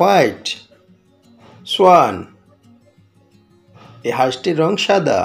White Schwann. এই হাঁসটির রং সাদা।